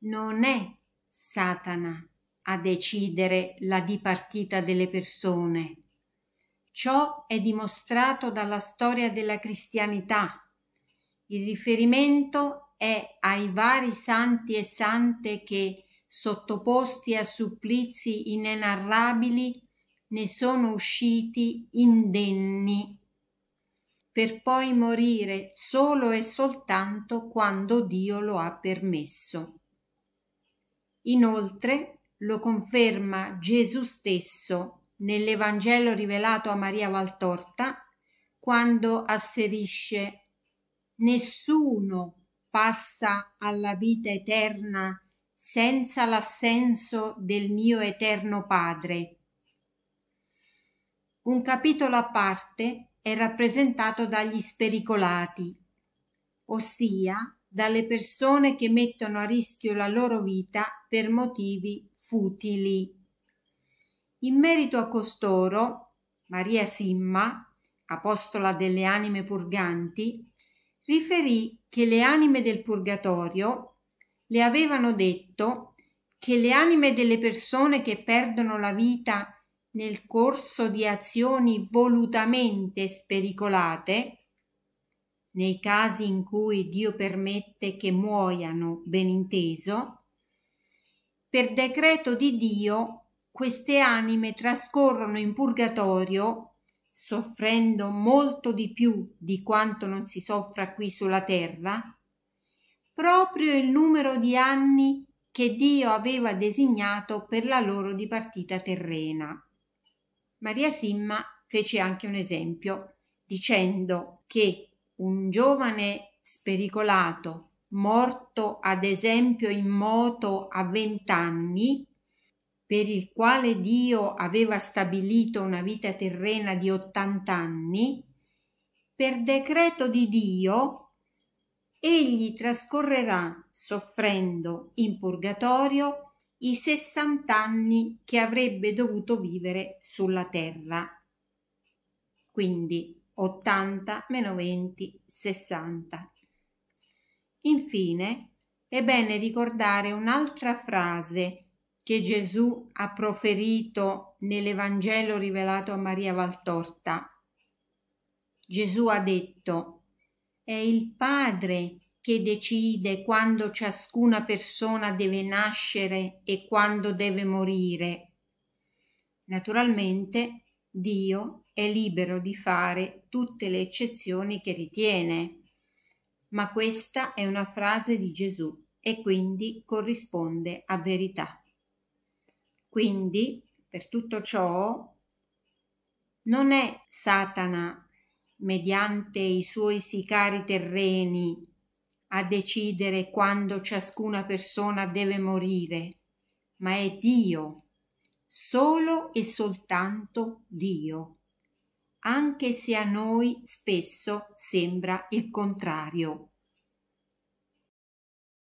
non è Satana a decidere la dipartita delle persone. Ciò è dimostrato dalla storia della cristianità. Il riferimento è ai vari santi e sante che, sottoposti a supplizi inenarrabili, ne sono usciti indenni per poi morire solo e soltanto quando Dio lo ha permesso. Inoltre lo conferma Gesù stesso nell'Evangelo rivelato a Maria Valtorta quando asserisce Nessuno passa alla vita eterna senza l'assenso del mio eterno Padre. Un capitolo a parte è rappresentato dagli spericolati, ossia dalle persone che mettono a rischio la loro vita per motivi futili. In merito a costoro, Maria Simma, apostola delle anime purganti, riferì che le anime del purgatorio le avevano detto che le anime delle persone che perdono la vita nel corso di azioni volutamente spericolate, nei casi in cui Dio permette che muoiano, ben inteso, per decreto di Dio queste anime trascorrono in purgatorio, soffrendo molto di più di quanto non si soffra qui sulla terra, proprio il numero di anni che Dio aveva designato per la loro dipartita terrena. Maria Simma fece anche un esempio dicendo che un giovane spericolato morto ad esempio in moto a vent'anni per il quale Dio aveva stabilito una vita terrena di ottant'anni, per decreto di Dio egli trascorrerà soffrendo in purgatorio i sessant'anni che avrebbe dovuto vivere sulla terra. Quindi 80 meno 20, 60. Infine, è bene ricordare un'altra frase che Gesù ha proferito nell'Evangelo rivelato a Maria Valtorta. Gesù ha detto, è il Padre che decide quando ciascuna persona deve nascere e quando deve morire. Naturalmente Dio è libero di fare tutte le eccezioni che ritiene, ma questa è una frase di Gesù e quindi corrisponde a verità. Quindi, per tutto ciò, non è Satana, mediante i suoi sicari terreni, a decidere quando ciascuna persona deve morire, ma è Dio, solo e soltanto Dio, anche se a noi spesso sembra il contrario.